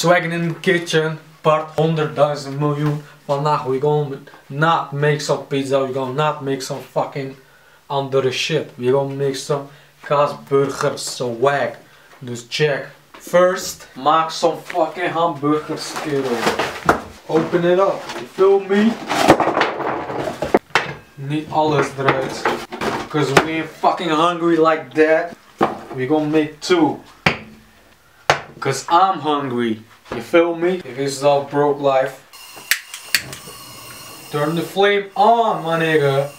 Swagging in the kitchen, part 100.000 miljoen. Vandaag we gonna not make some pizza, we gonna not make some fucking andere shit. We gonna make some kaasburger swag. Dus check. First, maak some fucking hamburgers, kiddo. Open it up, you feel me? Niet alles eruit. Cause we ain't fucking hungry like that. We gonna make two. Cause I'm hungry. You feel me? This is all broke life. Turn the flame on, my nigga.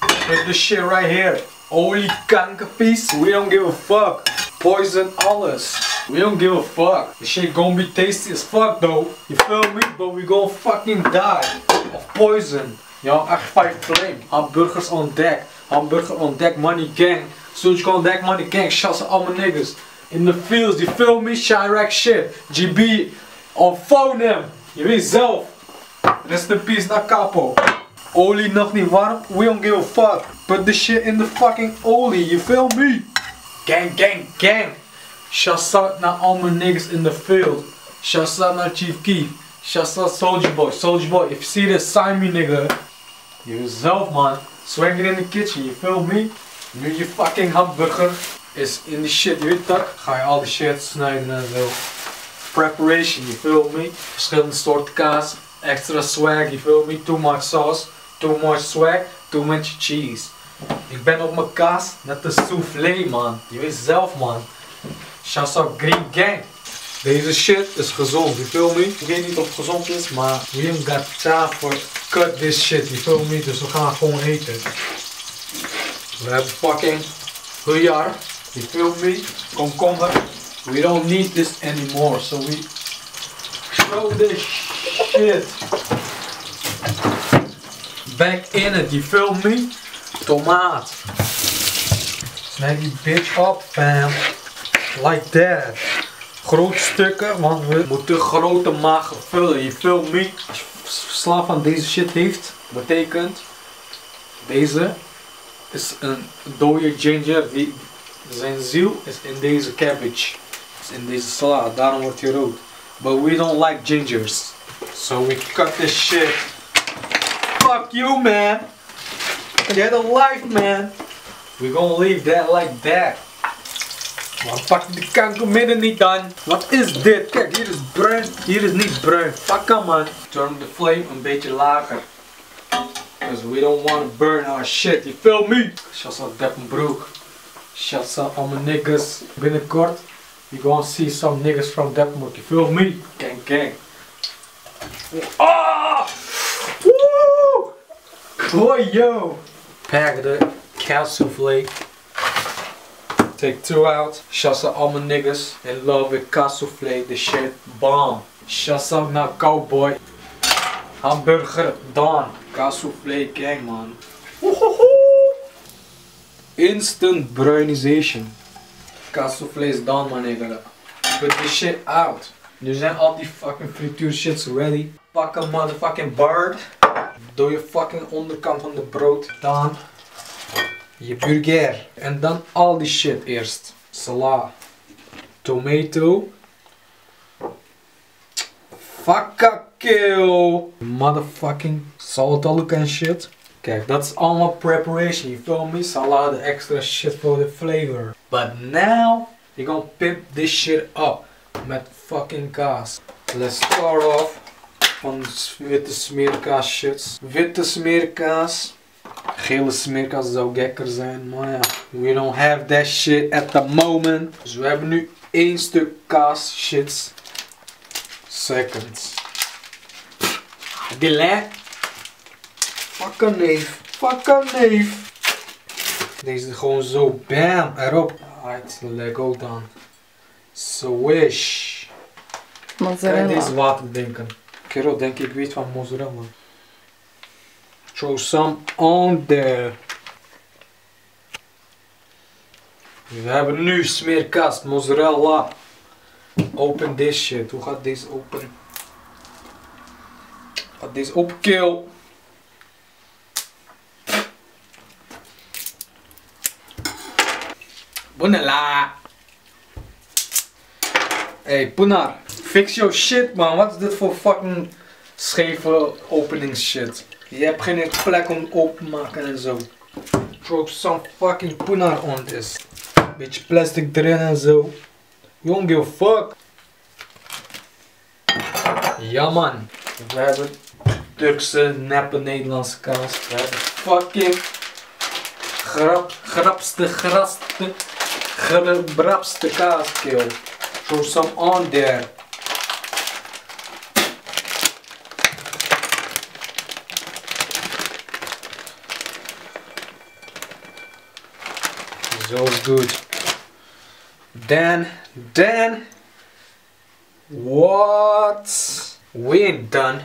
Put the shit right here. Holy kankerpiece. We don't give a fuck. Poison alles. We don't give a fuck. The shit gonna be tasty as fuck though. You feel me? But we gonna fucking die of poison. Yo, echt five flame. Hamburgers on deck. Hamburger on deck, money gang. Soonch on deck, money gang. Shots out all my niggas. In the fields, you feel me? Chirac shit. GB on phone hem. Je weet zelf. Rest in peace naar Capo. Olie nog niet warm? We don't give a fuck. Put the shit in the fucking olie, you feel me? Gang, gang, gang. Shouts out naar all my niggas in the field. Shouts out Chief Keef. Shouts out Soldier Boy. Soldier Boy, if you see this, sign me nigga. Jezelf man. Swag it in the kitchen, you feel me? Nu je fucking hamburger is in the shit, je weet dat? Ga je al die shit snijden en zo. Preparation, you feel me? Verschillende soorten kaas, extra swag, you feel me? Too much sauce, too much swag, too much cheese. Ik ben op mijn kaas net een soufflé man. Je weet zelf man. Shouts out Green Gang. Deze shit is gezond, you feel me? Ik weet niet of het gezond is, maar we ain't got time for cut this shit, you feel me? Dus we gaan gewoon eten. We hebben fucking hujar, you feel me? Komkommer. We don't need this anymore, so we throw this shit back in it, you feel me? Tomaat. Snij die bitch op, fam. Like that. Grote stukken, want we moeten grote magen vullen, you feel me? Als je verslaafd aan deze shit heeft, betekent deze is een dode ginger. Die, zijn ziel is in deze cabbage. Is in deze salade, daarom wordt hij rood. But we don't like gingers. So we cut this shit. Fuck you man. Get a life man. We gonna leave that like that. Maar pak de kanker midden niet dan. Wat is dit? Kijk, hier is bruin. Hier is niet bruin. Fuck hem man. Turn the flame een beetje lager. Cause we don't want to burn our shit. You feel me? Shouts out Deppenbroek. Shouts out all my niggas. Binnenkort, you gonna see some niggas from Deppenbroek. You feel me? Gang gang. Ah! Woo! Boy yo! Pack the cow souffle. Take two out. Shouts out all my niggas in love with cow souffle. The shit bomb. Shouts out naar Cowboy. Hamburger Don. Souffle gang man. Instant souffle is done man nigga. Put this shit out. Nu zijn al die fucking frituur shits ready. Pak een motherfucking bird. Doe je fucking onderkant van de brood. Dan je burger. En dan al die shit eerst. Sala. Tomato. Fucka kill. Motherfucking saltalik en shit. Kijk, dat is allemaal preparation. You feel me? Salade, extra shit for the flavor. But now, you gonna pimp this shit up. Met fucking kaas. Let's start off van witte smeerkaas shits. Witte smeerkaas. Gele smeerkaas zou gekker zijn, maar ja. We don't have that shit at the moment. Dus we hebben nu één stuk kaas shits. Seconds. Delay. Fuck een neef. Fuck een neef. Deze is gewoon zo bam erop. Alright, let go dan. Swish. Kan je deze Mozzarella. water denken? Kerel, denk ik weet van mozzarella. Throw some on there. We hebben nu smeerkast, mozzarella. Open this shit. Hoe gaat deze open? Gaat deze open kill? Bunala. Hey, Punar. Fix your shit man, wat is dit voor fucking scheve openingsshit? Je hebt geen plek om open te maken en zo. Throw some fucking puna on this. Beetje plastic erin en zo. A fuck. Ja man. We hebben Turkse neppe Nederlandse kaas. We hebben fucking grap, grapste, graste, gebrapste kaas, kill. Throw some on there. So good. Then, then, what? We ain't done.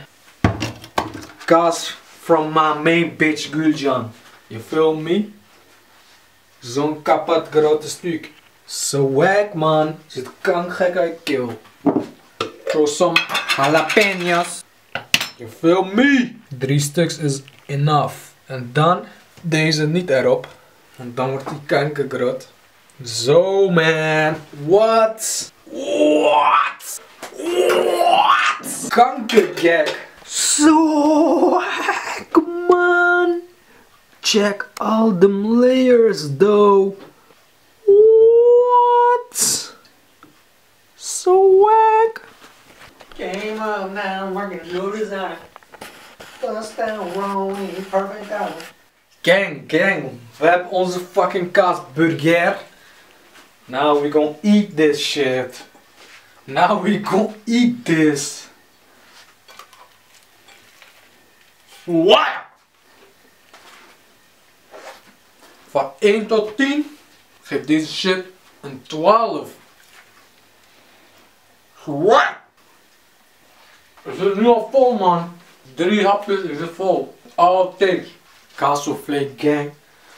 Cause from my main bitch Guljan. You feel me? Zo'n kapot grote stuk. Swag man. Zit kan gek uit kill. Throw some jalapenos. You feel me? Drie stuks is enough. En dan deze niet erop. Want dan wordt die kankergroot. Zo man. What? What? What? Kankergek. Zo man. Check all them layers though. What? Swag. Game up now, working no design. Bust down ain't perfect. Gang, gang. We hebben onze fucking kaasburger. Now we gonna eat this shit. Now we gonna eat this. What? Van 1 tot 10 geef deze shit een 12. What? We zitten nu al vol man. Drie hapjes is het vol. Takes. Kaassoufflé gang.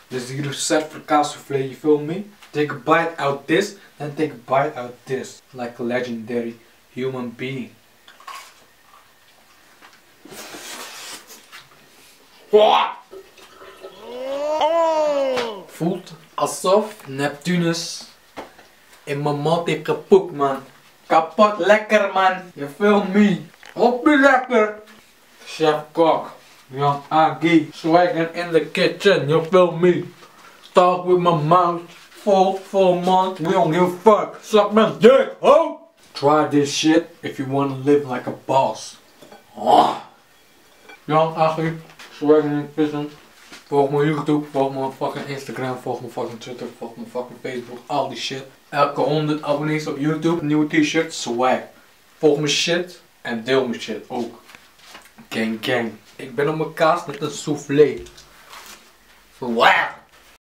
This is the recept for kaassoufflé, you feel me? Take a bite out this, then take a bite out this. Like a legendary human being. Voelt alsof Neptunus in mijn mond heeft gepoept man. Kapot lekker man. You feel me? Hoppie lekker. Chef Kok. Young Agi. Swagging in the kitchen. You feel me? Talk with my mouth. Full, full month. We don't give fuck. Suck my dick, ho! Try this shit if you wanna live like a boss. Ah. Young Agi. Swagging in the kitchen. Volg me YouTube, volg me op fucking Instagram, volg me fucking Twitter, volg me fucking Facebook, al die shit. Elke 100 abonnees op YouTube, nieuwe t-shirt, swag. Volg me shit en deel me shit ook. Gang gang. Ik ben op mijn kaas met een soufflé. Swag.